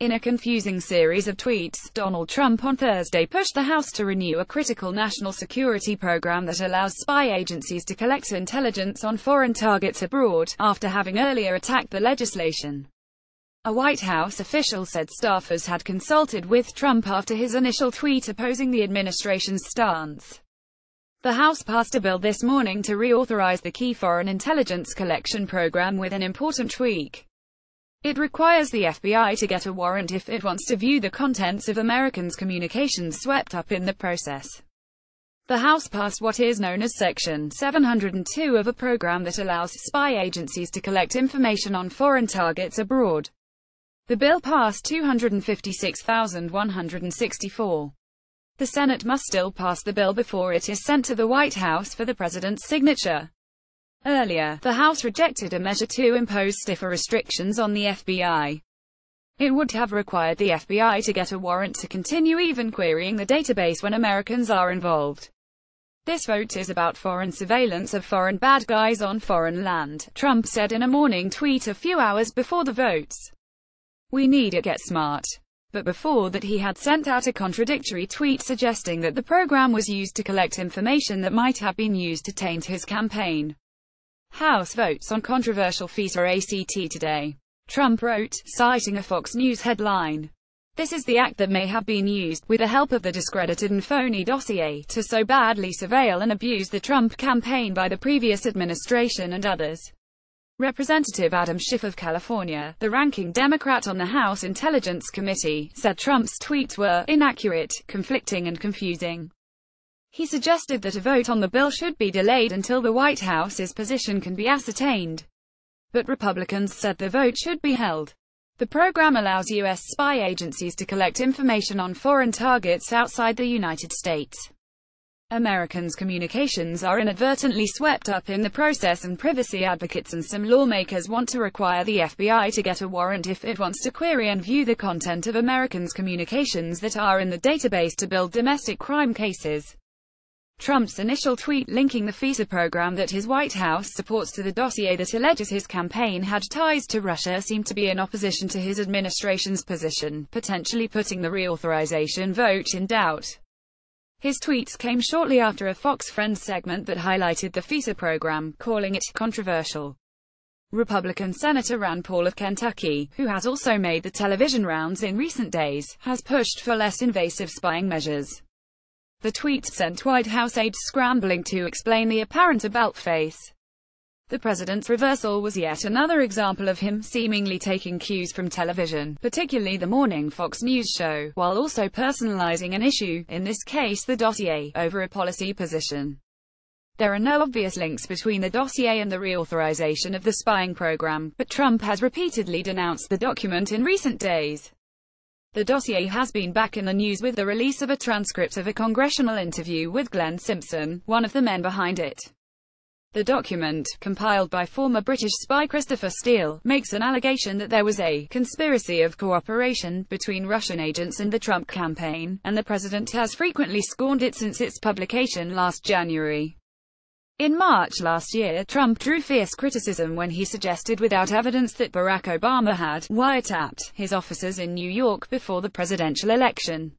In a confusing series of tweets, Donald Trump on Thursday pushed the House to renew a critical national security program that allows spy agencies to collect intelligence on foreign targets abroad, after having earlier attacked the legislation. A White House official said staffers had consulted with Trump after his initial tweet opposing the administration's stance. The House passed a bill this morning to reauthorize the key foreign intelligence collection program with an important tweak. It requires the FBI to get a warrant if it wants to view the contents of Americans' communications swept up in the process. The House passed what is known as Section 702 of a program that allows spy agencies to collect information on foreign targets abroad. The bill passed 256,164. The Senate must still pass the bill before it is sent to the White House for the president's signature. Earlier, the House rejected a measure to impose stiffer restrictions on the FBI. It would have required the FBI to get a warrant to continue even querying the database when Americans are involved. This vote is about foreign surveillance of foreign bad guys on foreign land, Trump said in a morning tweet a few hours before the votes. We need it get smart. But before that he had sent out a contradictory tweet suggesting that the program was used to collect information that might have been used to taint his campaign. House votes on controversial FISA ACT today. Trump wrote, citing a Fox News headline. This is the act that may have been used, with the help of the discredited and phony dossier, to so badly surveil and abuse the Trump campaign by the previous administration and others. Representative Adam Schiff of California, the ranking Democrat on the House Intelligence Committee, said Trump's tweets were inaccurate, conflicting and confusing. He suggested that a vote on the bill should be delayed until the White House's position can be ascertained. But Republicans said the vote should be held. The program allows U.S. spy agencies to collect information on foreign targets outside the United States. Americans' communications are inadvertently swept up in the process and privacy advocates and some lawmakers want to require the FBI to get a warrant if it wants to query and view the content of Americans' communications that are in the database to build domestic crime cases. Trump's initial tweet linking the FISA program that his White House supports to the dossier that alleges his campaign had ties to Russia seemed to be in opposition to his administration's position, potentially putting the reauthorization vote in doubt. His tweets came shortly after a Fox Friends segment that highlighted the FISA program, calling it controversial. Republican Senator Rand Paul of Kentucky, who has also made the television rounds in recent days, has pushed for less invasive spying measures. The tweet sent White House aides scrambling to explain the apparent about-face. The president's reversal was yet another example of him seemingly taking cues from television, particularly the morning Fox News show, while also personalizing an issue, in this case the dossier, over a policy position. There are no obvious links between the dossier and the reauthorization of the spying program, but Trump has repeatedly denounced the document in recent days. The dossier has been back in the news with the release of a transcript of a congressional interview with Glenn Simpson, one of the men behind it. The document, compiled by former British spy Christopher Steele, makes an allegation that there was a conspiracy of cooperation between Russian agents and the Trump campaign, and the president has frequently scorned it since its publication last January. In March last year, Trump drew fierce criticism when he suggested without evidence that Barack Obama had wiretapped his offices in New York before the presidential election.